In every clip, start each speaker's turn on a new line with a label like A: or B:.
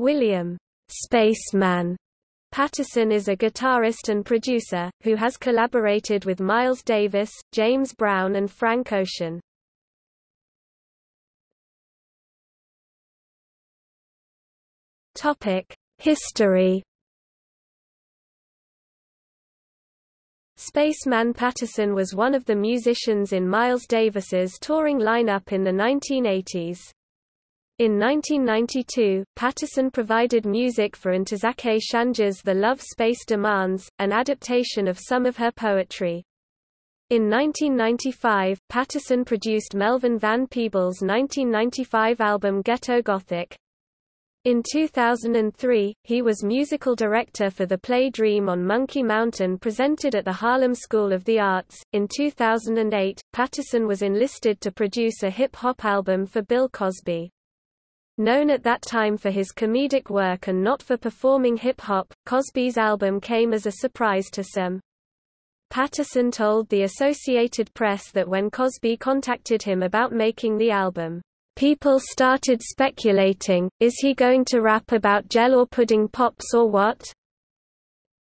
A: William Spaceman Patterson is a guitarist and producer, who has collaborated with Miles Davis, James Brown and Frank Ocean. History Spaceman Patterson was one of the musicians in Miles Davis's touring lineup in the 1980s. In 1992, Patterson provided music for Ntozake Shange's The Love Space Demands, an adaptation of some of her poetry. In 1995, Patterson produced Melvin Van Peebles' 1995 album Ghetto Gothic. In 2003, he was musical director for the play Dream on Monkey Mountain presented at the Harlem School of the Arts. In 2008, Patterson was enlisted to produce a hip hop album for Bill Cosby. Known at that time for his comedic work and not for performing hip hop, Cosby's album came as a surprise to some. Patterson told the Associated Press that when Cosby contacted him about making the album, People started speculating, is he going to rap about gel or pudding pops or what?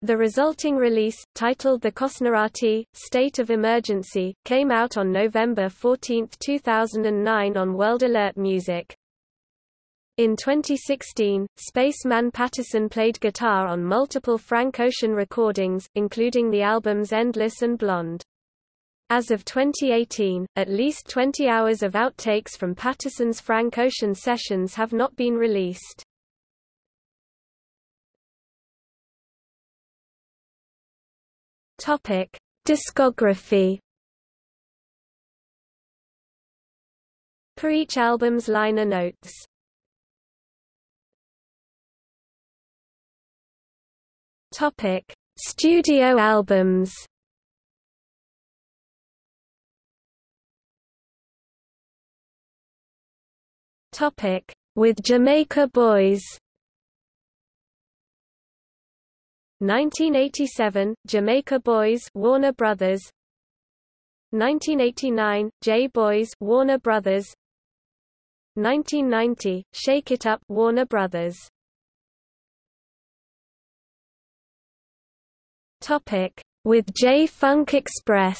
A: The resulting release, titled The Cosnarati, State of Emergency, came out on November 14, 2009 on World Alert Music. In 2016, Spaceman Patterson played guitar on multiple Frank Ocean recordings, including the albums Endless and Blonde. As of 2018, at least 20 hours of outtakes from Patterson's Frank Ocean sessions have not been released. Topic: Discography. Per each album's liner notes. Topic: Studio albums. Topic: With Jamaica Boys. 1987, Jamaica Boys, Warner Brothers. 1989, J Boys, Warner Brothers. 1990, Shake It Up, Warner Brothers. Topic: With J Funk Express.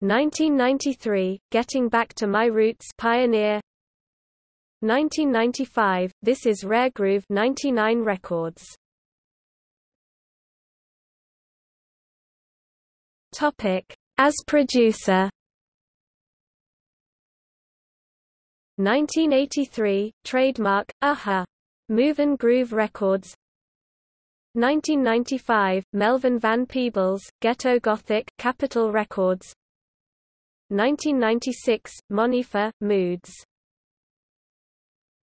A: 1993, Getting Back to My Roots Pioneer. 1995, This Is Rare Groove 99 Records. Topic. As producer. 1983, Trademark, Aha! Move and Groove Records 1995, Melvin Van Peebles, Ghetto Gothic, Capitol Records 1996, Monifah, Moods.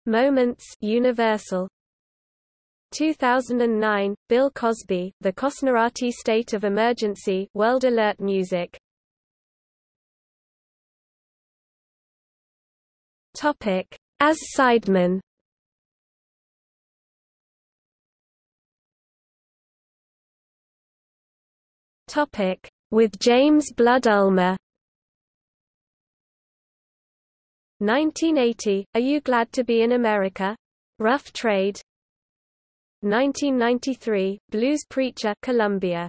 A: Moments Universal 2009, Bill Cosby, The Cosnarati State of Emergency World Alert Music Topic. As Sideman Topic. With James Blood Ulmer 1980, Are You Glad to Be in America? Rough Trade 1993, Blues Preacher Columbia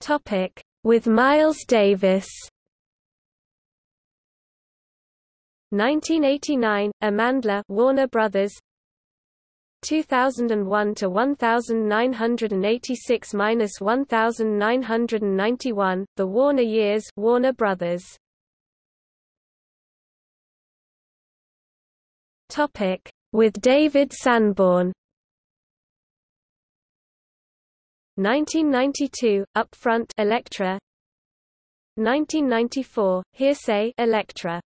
A: Topic with Miles Davis 1989, Amandla Warner Brothers 2001 to 1986-1991 The Warner Years Warner Brothers. Topic. With David Sanborn. 1992 Upfront Elektra 1994 Hearsay Elektra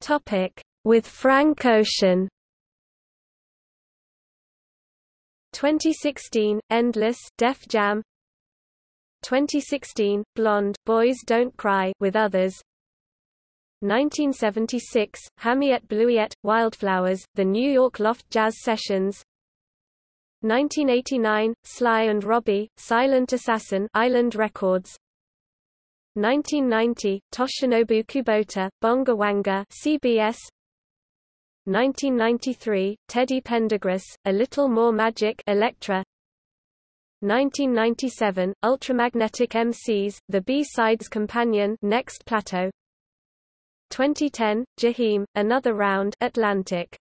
A: Topic with Frank Ocean. 2016 Endless Def Jam. 2016 Blonde Boys Don't Cry with others. 1976 Hamiet Bluiett Wildflowers The New York Loft Jazz Sessions. 1989 Sly and Robbie Silent Assassin Island Records. 1990, Toshinobu Kubota, Bonga Wanga CBS 1993, Teddy Pendergrass, A Little More Magic Elektra. 1997, Ultramagnetic MCs, The B-Sides Companion Next Plateau. 2010, Jaheim, Another Round Atlantic